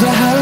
the highways,